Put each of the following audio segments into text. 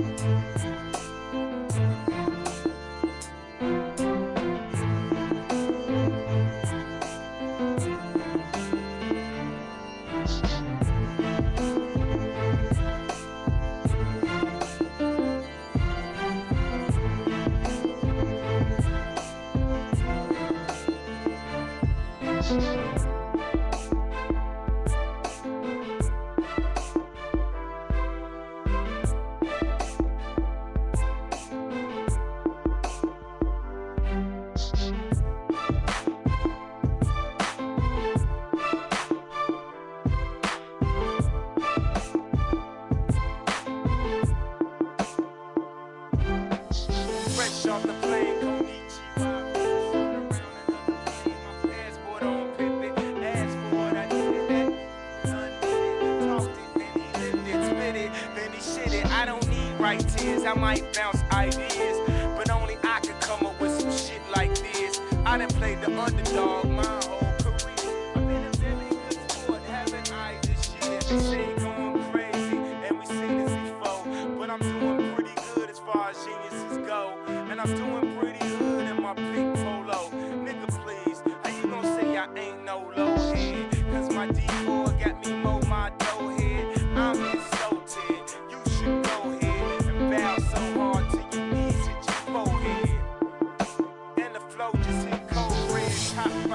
Música don't tears, I might bounce ideas, but only I could come up with some shit like this. I done played the underdog my whole career. I've been a very good sport, haven't I, this year? They say going crazy, and we seen this before, but I'm doing pretty good as far as geniuses go. And I'm doing pretty good in my pink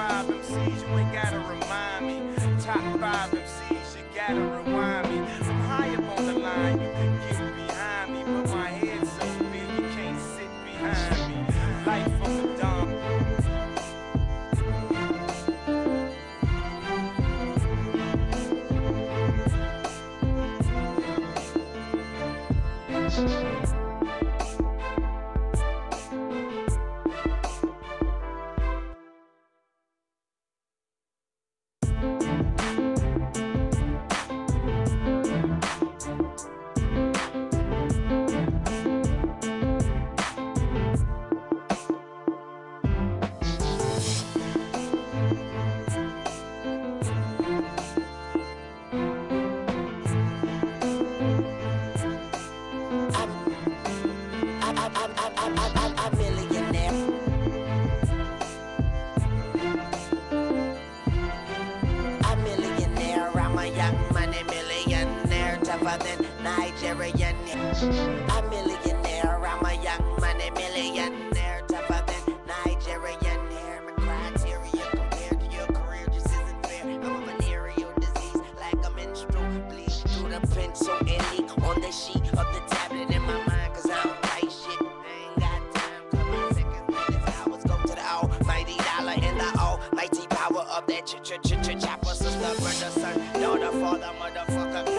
five MCs, you ain't gotta remind me. Top five MCs, you gotta rewind me. Than Nigerian. I'm millionaire. I'm a young money millionaire, tougher than Nigerian. My criteria compared to your career just isn't fair. I'm a venereal disease, like a menstrual bleed through the pencil and ink on the sheet of the tablet in my mind. Cause I don't shit. I ain't got time. Cause my seconds, minutes, hours go to the almighty dollar and the almighty power of that ch ch ch ch chopper. Sister, brother, son, daughter, father, motherfucker.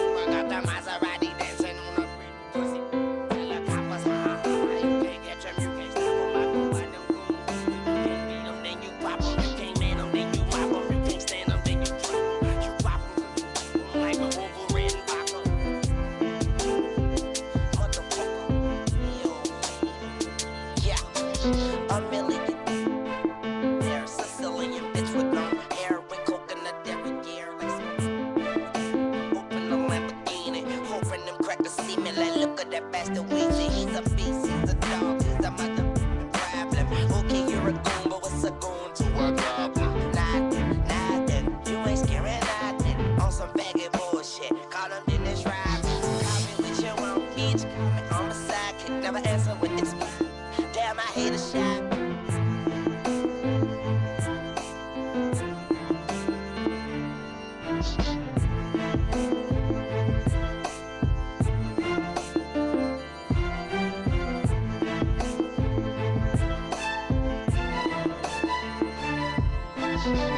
Goon This is.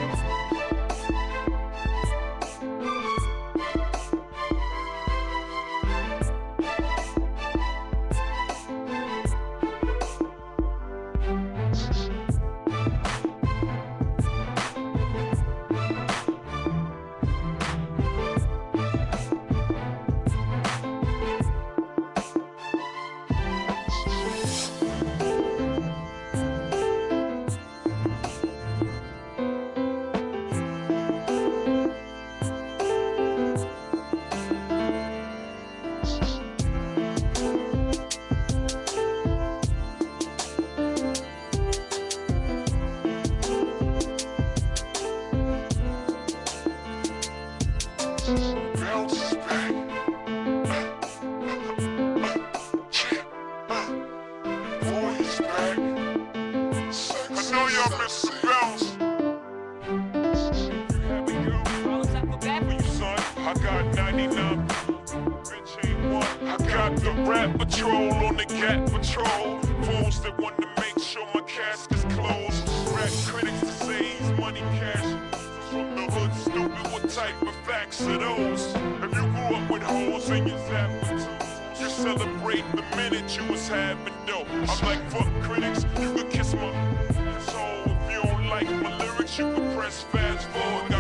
The rap patrol on the cat patrol. Fools that want to make sure my casket's closed. Rap critics he's money cash. From the hood, stupid, what type of facts are those? If you grew up with holes in your zapper you celebrate the minute you was having dope. I'm like, fuck critics, you could kiss my soul. If you don't like my lyrics, you can press fast forward.